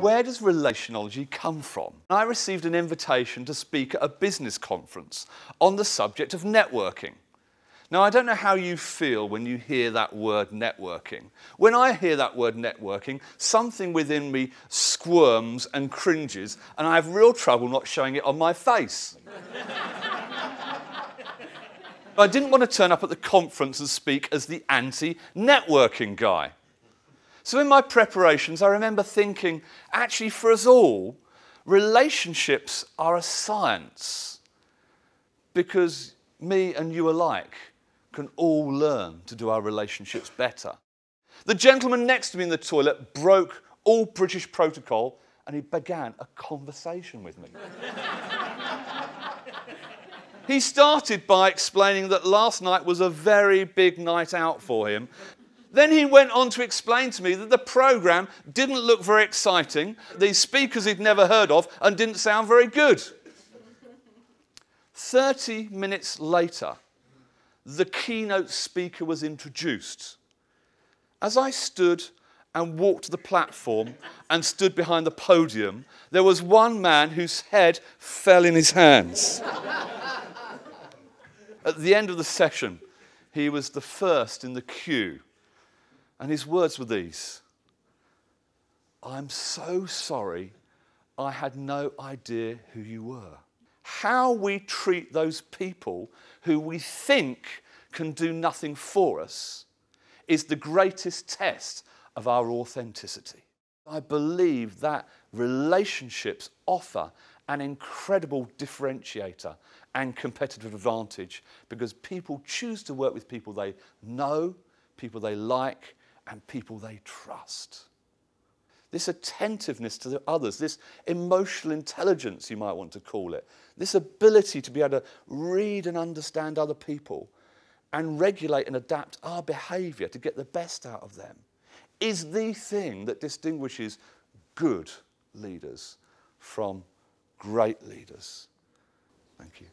Where does relationology come from? I received an invitation to speak at a business conference on the subject of networking. Now, I don't know how you feel when you hear that word networking. When I hear that word networking, something within me squirms and cringes, and I have real trouble not showing it on my face. I didn't want to turn up at the conference and speak as the anti networking guy. So, in my preparations, I remember thinking actually, for us all, relationships are a science because me and you alike can all learn to do our relationships better. The gentleman next to me in the toilet broke all British protocol and he began a conversation with me. he started by explaining that last night was a very big night out for him. Then he went on to explain to me that the programme didn't look very exciting, the speakers he'd never heard of, and didn't sound very good. 30 minutes later, the keynote speaker was introduced. As I stood and walked to the platform and stood behind the podium, there was one man whose head fell in his hands. At the end of the session, he was the first in the queue, and his words were these. I'm so sorry, I had no idea who you were. How we treat those people who we think can do nothing for us is the greatest test of our authenticity. I believe that relationships offer an incredible differentiator and competitive advantage because people choose to work with people they know, people they like, and people they trust this attentiveness to the others, this emotional intelligence, you might want to call it, this ability to be able to read and understand other people and regulate and adapt our behavior to get the best out of them, is the thing that distinguishes good leaders from great leaders. Thank you.